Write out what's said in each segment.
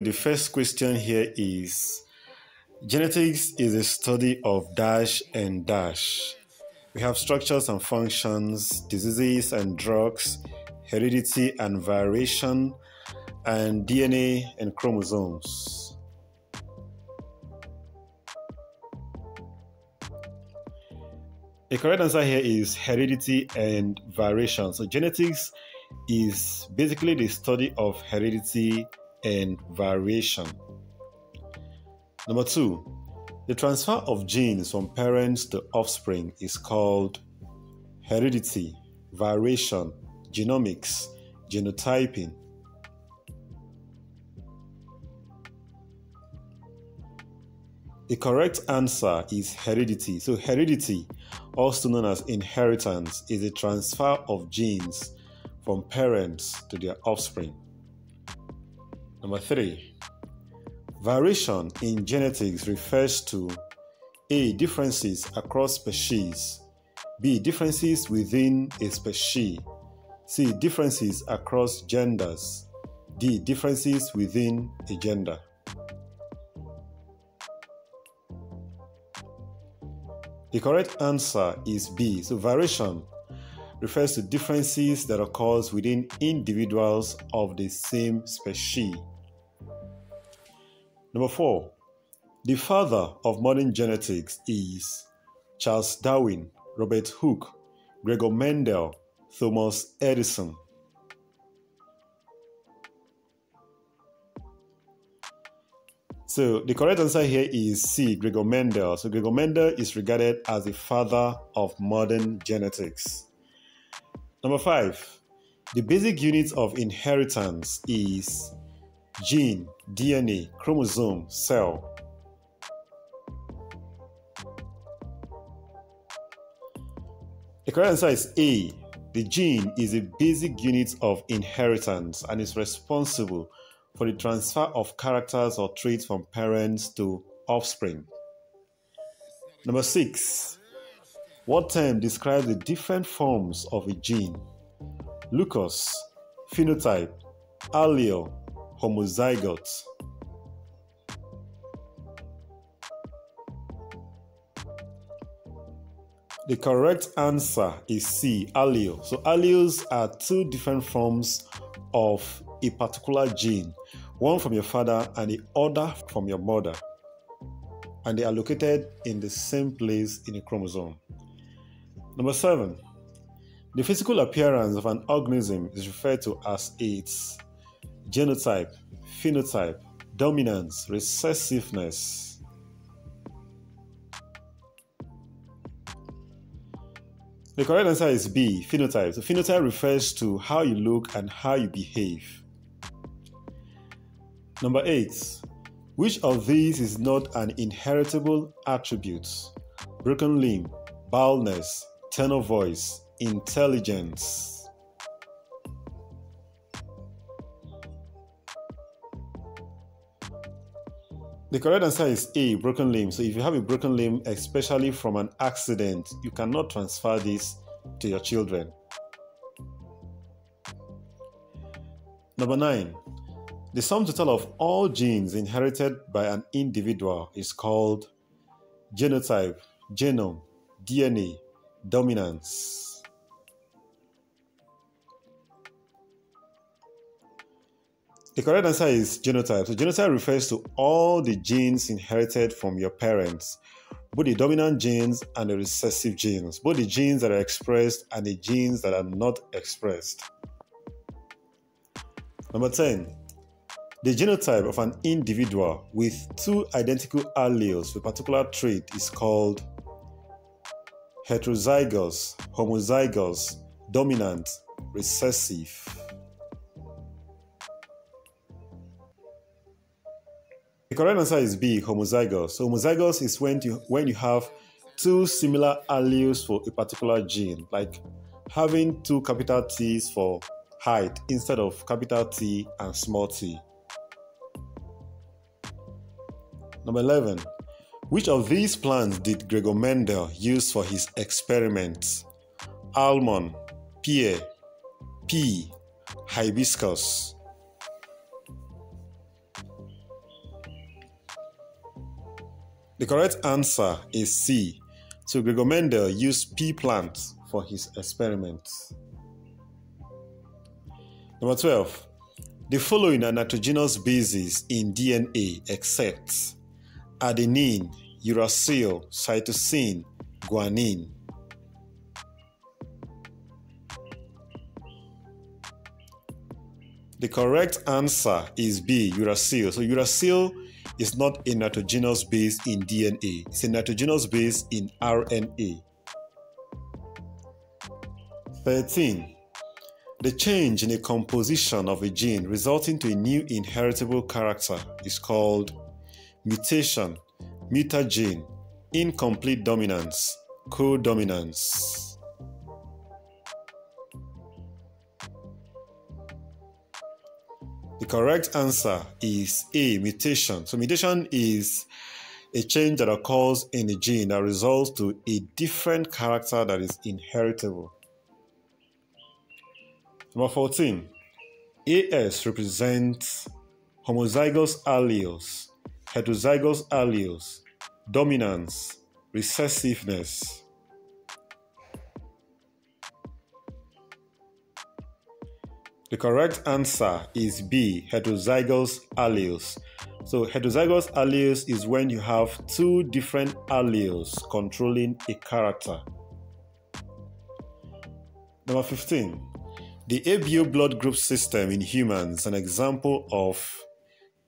The first question here is Genetics is a study of dash and dash. We have structures and functions, diseases and drugs, heredity and variation, and DNA and chromosomes. The correct answer here is heredity and variation. So, genetics is basically the study of heredity and variation. Number two, the transfer of genes from parents to offspring is called heredity, variation, genomics, genotyping. The correct answer is heredity. So, heredity, also known as inheritance, is the transfer of genes from parents to their offspring. Number three, variation in genetics refers to A. Differences across species, B. Differences within a species, C. Differences across genders, D. Differences within a gender. The correct answer is B. So, variation refers to differences that occurs within individuals of the same species. Number four, the father of modern genetics is Charles Darwin, Robert Hooke, Gregor Mendel, Thomas Edison. So the correct answer here is C, Gregor Mendel. So Gregor Mendel is regarded as the father of modern genetics. Number five, the basic unit of inheritance is gene, DNA, chromosome, cell. The correct answer is A. The gene is a basic unit of inheritance and is responsible for the transfer of characters or traits from parents to offspring. Number six, what term describes the different forms of a gene? Locus, phenotype, allele, homozygote. The correct answer is C, allele. So alleles are two different forms of a particular gene, one from your father and the other from your mother. And they are located in the same place in a chromosome. Number seven, the physical appearance of an organism is referred to as its genotype, phenotype, dominance, recessiveness. The correct answer is B, phenotype. So, phenotype refers to how you look and how you behave. Number eight, which of these is not an inheritable attribute? Broken limb, baldness, tenor voice, intelligence. The correct answer is A, broken limb. So if you have a broken limb, especially from an accident, you cannot transfer this to your children. Number nine, the sum total of all genes inherited by an individual is called genotype, genome, DNA, dominance. The correct answer is genotype. So, genotype refers to all the genes inherited from your parents, both the dominant genes and the recessive genes, both the genes that are expressed and the genes that are not expressed. Number 10. The genotype of an individual with two identical alleles for a particular trait is called heterozygous, homozygous, dominant, recessive. The correct answer is B, homozygous. So homozygous is when you when you have two similar alleles for a particular gene, like having two capital T's for height instead of capital T and small t. Number 11. Which of these plants did Gregor Mendel use for his experiments? Almond, pear, pea, hibiscus. The correct answer is C. So Gregor Mendel used pea plants for his experiments. Number 12. The following are nitrogenous bases in DNA except adenine, uracil, cytosine, guanine. The correct answer is B, uracil. So uracil is not a nitrogenous base in DNA. It's a nitrogenous base in RNA. 13. The change in the composition of a gene resulting to a new inheritable character is called mutation, mutagen, incomplete dominance, codominance. The correct answer is A, mutation. So mutation is a change that occurs in a gene that results to a different character that is inheritable. Number 14. AS represents homozygous alleles, heterozygous alleles, dominance, recessiveness. The correct answer is B, heterozygous alleles. So, heterozygous alleles is when you have two different alleles controlling a character. Number 15. The ABO blood group system in humans an example of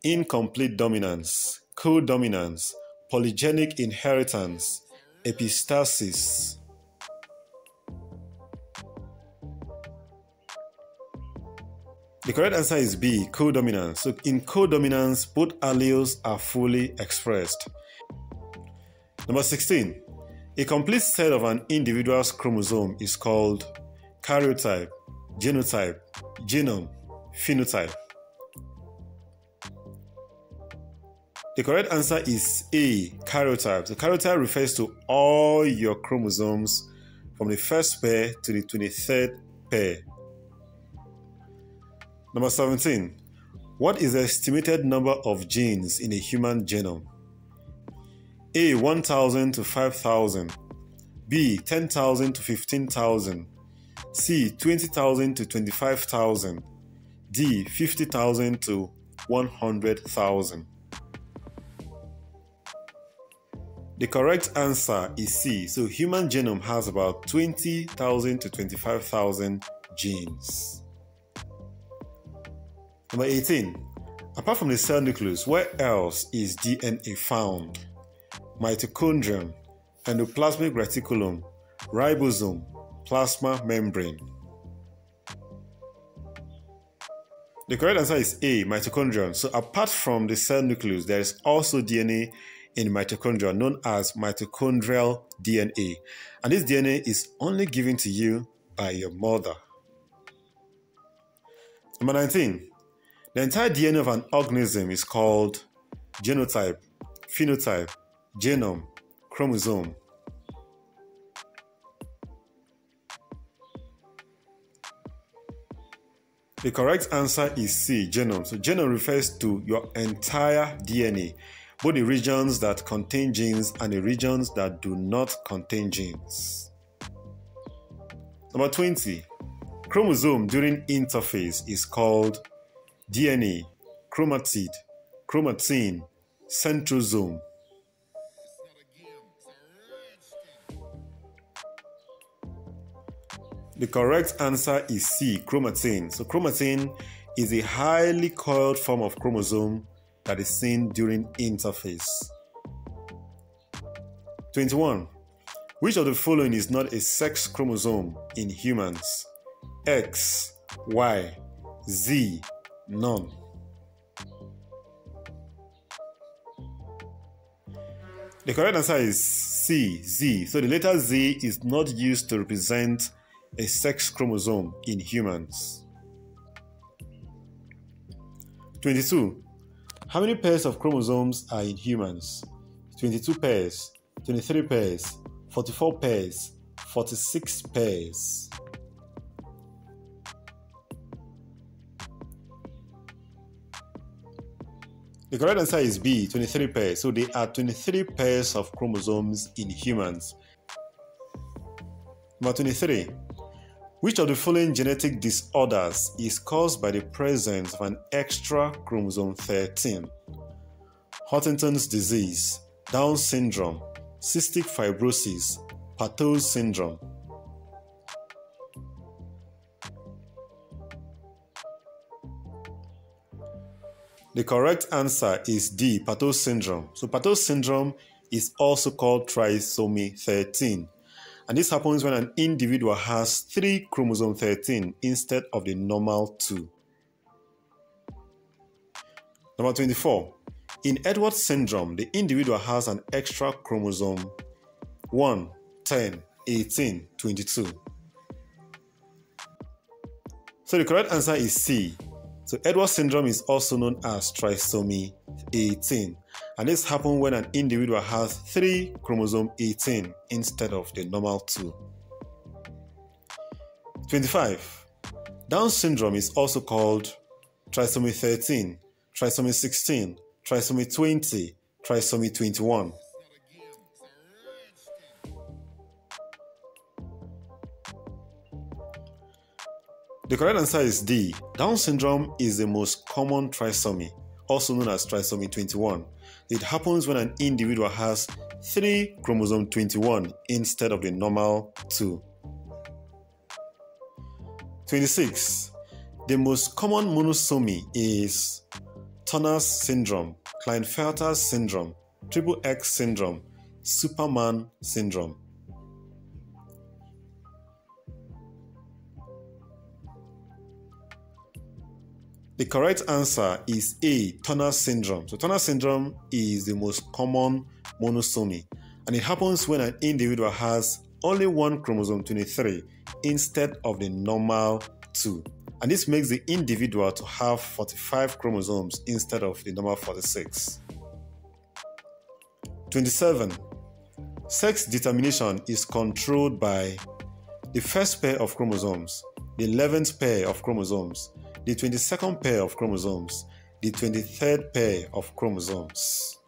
incomplete dominance, codominance, polygenic inheritance, epistasis. The correct answer is B, codominance. So in codominance, both alleles are fully expressed. Number 16. A complete set of an individual's chromosome is called karyotype, genotype, genome, phenotype. The correct answer is A, karyotype. The karyotype refers to all your chromosomes from the first pair to the 23rd pair. Number 17. What is the estimated number of genes in a human genome? A. 1000 to 5000. B. 10,000 to 15,000. C. 20,000 to 25,000. D. 50,000 to 100,000. The correct answer is C. So human genome has about 20,000 to 25,000 genes. Number 18. Apart from the cell nucleus, where else is DNA found? Mitochondrium, endoplasmic reticulum, ribosome, plasma membrane. The correct answer is A, mitochondrion. So apart from the cell nucleus, there is also DNA in mitochondria known as mitochondrial DNA. And this DNA is only given to you by your mother. Number 19. The entire DNA of an organism is called genotype, phenotype, genome, chromosome. The correct answer is C, genome. So, genome refers to your entire DNA, both the regions that contain genes and the regions that do not contain genes. Number 20. Chromosome during interphase is called DNA, chromatid, chromatin, centrosome. The correct answer is C, chromatin. So, chromatin is a highly coiled form of chromosome that is seen during interphase. 21. Which of the following is not a sex chromosome in humans? X, Y, Z, None. The correct answer is C, Z. So the letter Z is not used to represent a sex chromosome in humans. 22. How many pairs of chromosomes are in humans? 22 pairs, 23 pairs, 44 pairs, 46 pairs. The correct answer is B, 23 pairs. So there are 23 pairs of chromosomes in humans. Number 23. Which of the following genetic disorders is caused by the presence of an extra chromosome 13? Huntington's disease, Down syndrome, cystic fibrosis, Patau's syndrome. The correct answer is D, Patau's syndrome. So Patau's syndrome is also called trisomy 13. And this happens when an individual has three chromosome 13 instead of the normal two. Number 24. In Edwards syndrome, the individual has an extra chromosome 1, 10, 18, 22. So the correct answer is C. So Edwards syndrome is also known as trisomy 18. And this happens when an individual has three chromosome 18 instead of the normal two. 25. Down syndrome is also called trisomy 13, trisomy 16, trisomy 20, trisomy 21. The correct answer is D. Down syndrome is the most common trisomy, also known as trisomy 21. It happens when an individual has 3 chromosome 21 instead of the normal 2. 26. The most common monosomy is Turner's syndrome, Klinefelter's syndrome, triple X syndrome, Superman syndrome. The correct answer is A, Turner syndrome. So, Turner syndrome is the most common monosomy, and it happens when an individual has only one chromosome 23 instead of the normal two. And this makes the individual to have 45 chromosomes instead of the normal 46. 27. Sex determination is controlled by the first pair of chromosomes, the 11th pair of chromosomes, the 22nd pair of chromosomes, the 23rd pair of chromosomes.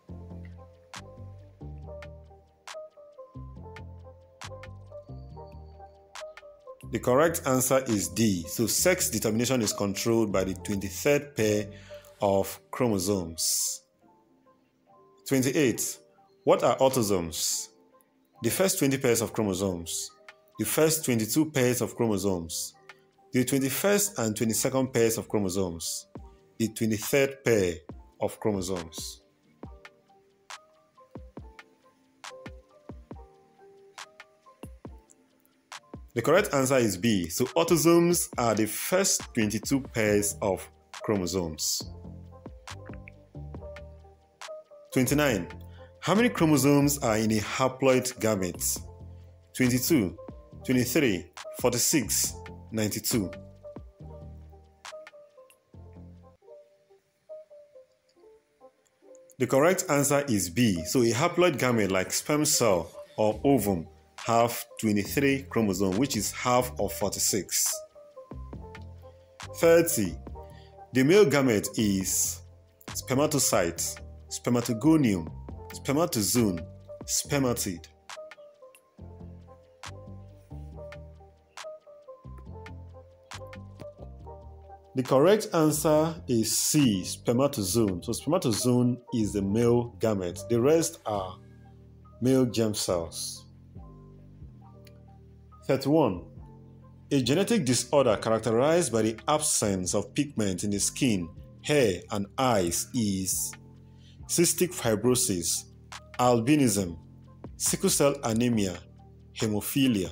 The correct answer is D. So, sex determination is controlled by the 23rd pair of chromosomes. 28. What are autosomes? The first 20 pairs of chromosomes, the first 22 pairs of chromosomes, the 21st and 22nd pairs of chromosomes, the 23rd pair of chromosomes. The correct answer is B. So autosomes are the first 22 pairs of chromosomes. 29. How many chromosomes are in a haploid gamete? 22, 23, 46, 92. The correct answer is B. So a haploid gamete like sperm cell or ovum have 23 chromosomes, which is half of 46. 30. The male gamete is spermatocyte, spermatogonium, spermatozoon, spermatid. The correct answer is C, spermatozoon. So spermatozoon is the male gamete. The rest are male germ cells. 31. A genetic disorder characterized by the absence of pigment in the skin, hair, and eyes is cystic fibrosis, albinism, sickle cell anemia, hemophilia.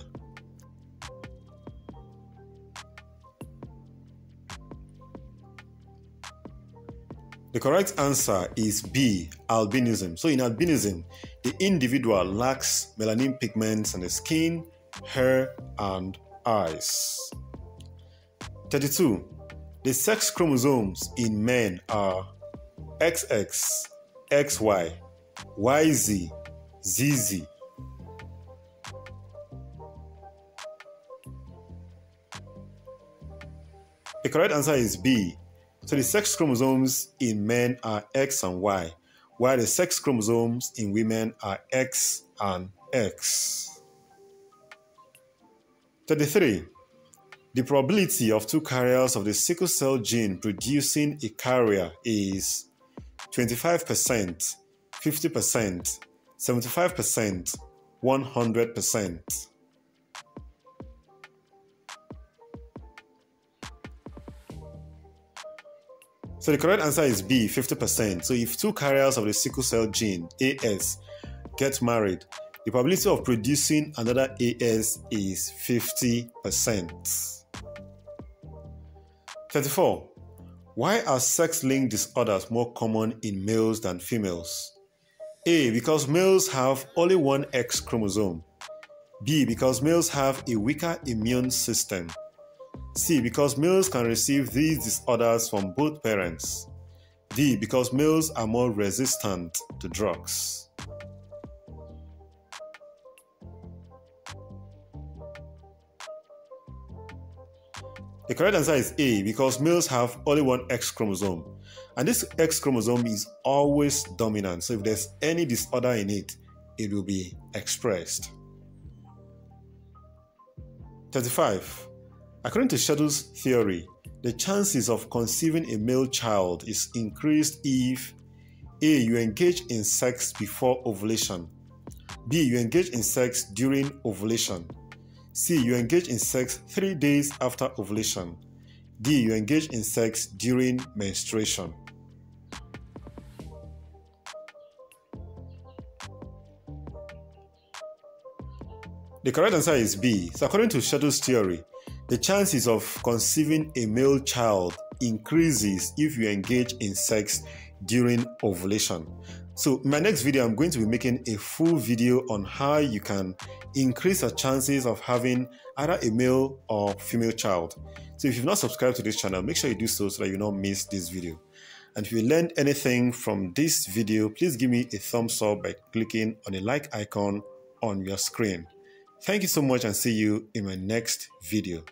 The correct answer is B, albinism. So, in albinism, the individual lacks melanin pigments on the skin, hair, and eyes. 32. The sex chromosomes in men are XX, XY, YZ, ZZ. The correct answer is B, So the sex chromosomes in men are X and Y, while the sex chromosomes in women are X and X. 33. The probability of two carriers of the sickle cell gene producing a carrier is 25%, 50%, 75%, 100%. So the correct answer is B, 50%. So if two carriers of the sickle cell gene, AS, get married, the probability of producing another AS is 50%. 34. Why are sex linked disorders more common in males than females? A. Because males have only one X chromosome. B. Because males have a weaker immune system. C. Because males can receive these disorders from both parents. D. Because males are more resistant to drugs. The correct answer is A because males have only one X chromosome. And this X chromosome is always dominant. So if there's any disorder in it, it will be expressed. 35. According to Shettles' theory, the chances of conceiving a male child is increased if A. You engage in sex before ovulation. B. You engage in sex during ovulation. C. You engage in sex three days after ovulation. D. You engage in sex during menstruation. The correct answer is B. So, according to Shettles' theory, the chances of conceiving a male child increases if you engage in sex during ovulation. So in my next video, I'm going to be making a full video on how you can increase your chances of having either a male or female child. So if you've not subscribed to this channel, make sure you do so so that you don't miss this video. And if you learned anything from this video, please give me a thumbs up by clicking on the like icon on your screen. Thank you so much and see you in my next video.